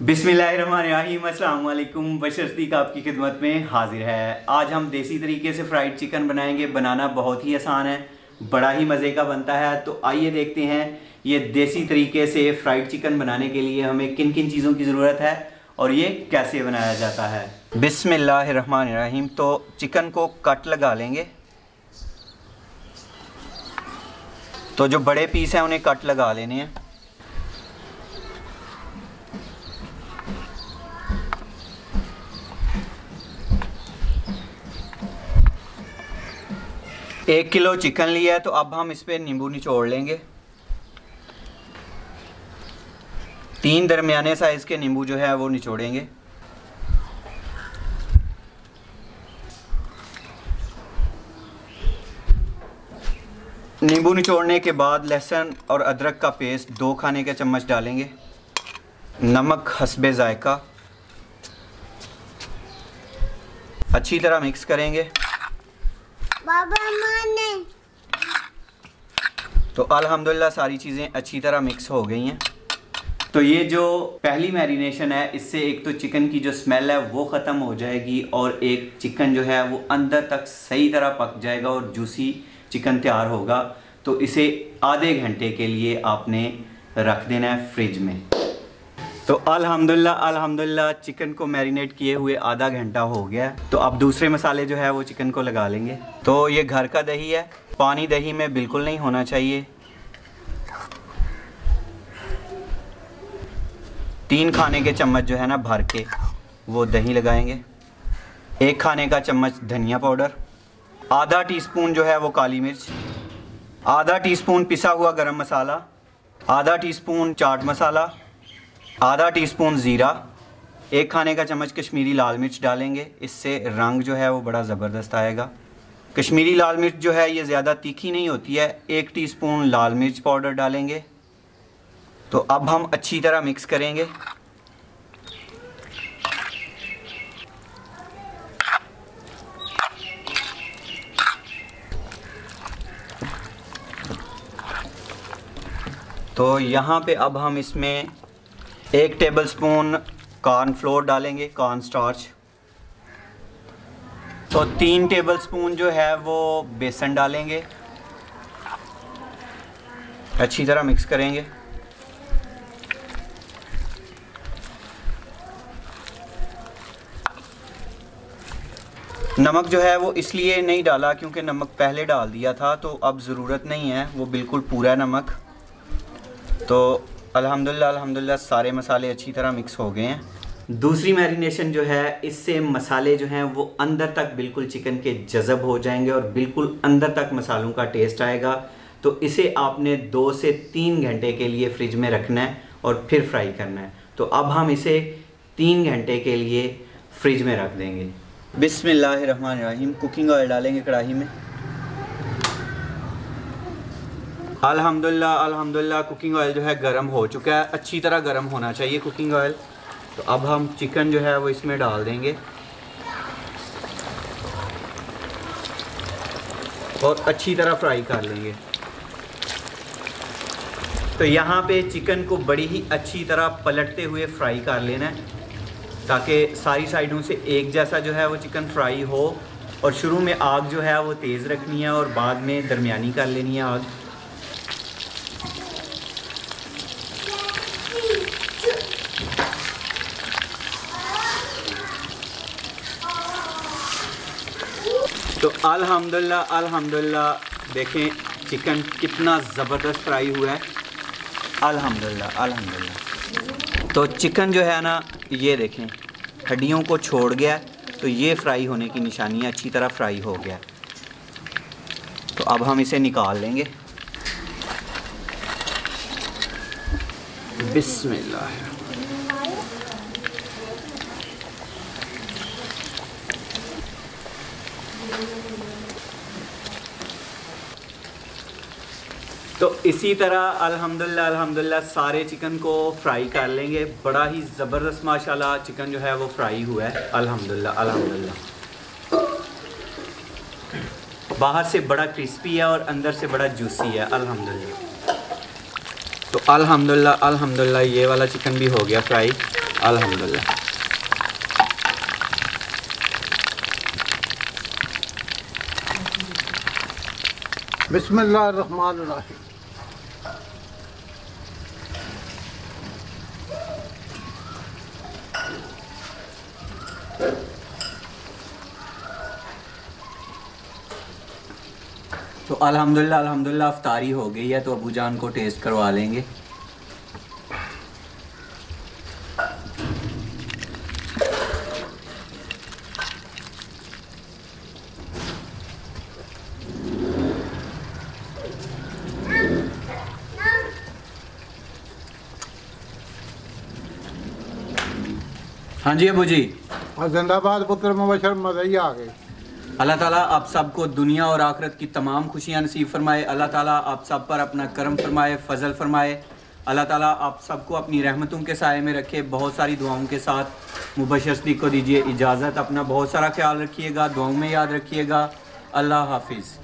बिस्मिल्लाहिर्रहमानिर्रहीम अस्सलाम वालेकुम बशर सदीक आपकी खिदमत में हाजिर है। आज हम देसी तरीके से फ्राइड चिकन बनाएँगे। बनाना बहुत ही आसान है, बड़ा ही मज़े का बनता है। तो आइए देखते हैं, ये देसी तरीके से फ्राइड चिकन बनाने के लिए हमें किन किन चीज़ों की ज़रूरत है और ये कैसे बनाया जाता है। बिस्मिल्लाहिर्रहमानिर्रहीम तो चिकन को कट लगा लेंगे। तो जो बड़े पीस हैं, उन्हें कट लगा लेने हैं। एक किलो चिकन लिया है तो अब हम इस पर नींबू निचोड़ लेंगे। तीन दरमियाने साइज़ के नींबू जो है, वो निचोड़ेंगे। नींबू निचोड़ने के बाद लहसुन और अदरक का पेस्ट दो खाने के चम्मच डालेंगे। नमक, हसबे ज़ायका। अच्छी तरह मिक्स करेंगे। तो अल्हम्दुलिल्लाह सारी चीज़ें अच्छी तरह मिक्स हो गई हैं। तो ये जो पहली मैरिनेशन है, इससे एक तो चिकन की जो स्मेल है, वो ख़त्म हो जाएगी और एक चिकन जो है, वो अंदर तक सही तरह पक जाएगा और जूसी चिकन तैयार होगा। तो इसे आधे घंटे के लिए आपने रख देना है फ्रिज में। तो अल्हम्दुलिल्लाह अल्हम्दुलिल्लाह चिकन को मैरिनेट किए हुए आधा घंटा हो गया है। तो अब दूसरे मसाले जो है वो चिकन को लगा लेंगे। तो ये घर का दही है। पानी दही में बिल्कुल नहीं होना चाहिए। तीन खाने के चम्मच जो है ना भर के वो दही लगाएँगे। एक खाने का चम्मच धनिया पाउडर। आधा टीस्पून जो है वो काली मिर्च। आधा टीस्पून पिसा हुआ गरम मसाला। आधा टीस्पून चाट मसाला। आधा टीस्पून ज़ीरा, एक खाने का चम्मच कश्मीरी लाल मिर्च डालेंगे। इससे रंग जो है वो बड़ा ज़बरदस्त आएगा। कश्मीरी लाल मिर्च जो है, ये ज़्यादा तीखी नहीं होती है। एक टीस्पून लाल मिर्च पाउडर डालेंगे। तो अब हम अच्छी तरह मिक्स करेंगे। तो यहाँ पे अब हम इसमें एक टेबलस्पून कॉर्न फ्लोर डालेंगे कॉर्न स्टार्च तो तीन टेबलस्पून जो है वो बेसन डालेंगे। अच्छी तरह मिक्स करेंगे। नमक जो है वो इसलिए नहीं डाला क्योंकि नमक पहले डाल दिया था तो अब ज़रूरत नहीं है, वो बिल्कुल पूरा नमक। तो अल्हम्दुलिल्लाह अल्हम्दुलिल्लाह, सारे मसाले अच्छी तरह मिक्स हो गए हैं। दूसरी मैरिनेशन जो है, इससे मसाले जो हैं, वो अंदर तक बिल्कुल चिकन के जज़ब हो जाएँगे और बिल्कुल अंदर तक मसालों का टेस्ट आएगा। तो इसे आपने दो से तीन घंटे के लिए फ्रिज में रखना है और फिर फ्राई करना है। तो अब हम इसे तीन घंटे के लिए फ्रिज में रख देंगे। बिसमीम कुकिंग ऑयल डालेंगे कढ़ाई में। अल्हम्दुलिल्लाह अल्हम्दुलिल्लाह कुकिंग ऑयल जो है गर्म हो चुका है। अच्छी तरह गर्म होना चाहिए कुकिंग ऑयल तो अब हम चिकन जो है वो इसमें डाल देंगे। और अच्छी तरह फ्राई कर लेंगे। तो यहाँ पे चिकन को बड़ी ही अच्छी तरह पलटते हुए फ्राई कर लेना है, ताकि सारी साइडों से एक जैसा जो है वो चिकन फ्राई हो। और शुरू में आग जो है वो तेज़ रखनी है और बाद में दरमियानी कर लेनी है आग। तो अल्हम्दुलिल्लाह अल्हम्दुलिल्लाह देखें चिकन कितना ज़बरदस्त फ्राई हुआ है। अल्हम्दुलिल्लाह अल्हम्दुलिल्लाह तो चिकन जो है ना, ये देखें, हड्डियों को छोड़ गया तो ये फ्राई होने की निशानी है, अच्छी तरह फ्राई हो गया। तो अब हम इसे निकाल लेंगे। बिस्मिल्लाह। तो इसी तरह, अल्हम्दुलिल्लाह अल्हम्दुलिल्लाह, सारे चिकन को फ्राई कर लेंगे। बड़ा ही ज़बरदस्त, माशाल्लाह, चिकन जो है वो फ्राई हुआ है। अल्हम्दुलिल्लाह अल्हम्दुलिल्लाह। बाहर से बड़ा क्रिस्पी है और अंदर से बड़ा जूसी है। अल्हम्दुलिल्लाह। तो अल्हम्दुलिल्लाह अल्हम्दुलिल्लाह, ये वाला चिकन भी हो गया फ्राई। अल्हम्दुलिल्लाह। बिस्मिल्लाहिर्रहमानिर्रहीम। तो अल्हम्दुलिल्लाह अल्हम्दुलिल्लाह, अफ्तारी हो गई है तो अबू जान को टेस्ट करवा लेंगे। हाँ जी अबू जी। जिंदाबाद पुत्र मुबशर मदई आ गए अल्लाह ताला आप सबको दुनिया और आखरत की तमाम खुशियाँ नसीब फरमाए। अल्लाह ताला आप सब पर अपना करम फरमाए फजल फरमाए। अल्लाह ताला आप सबको अपनी रहमतों के साय में रखे। बहुत सारी दुआओं के साथ मुबशर सदीक को दीजिए इजाज़त। अपना बहुत सारा ख्याल रखिएगा दुआओं में याद रखिएगा। अल्लाह हाफिज़।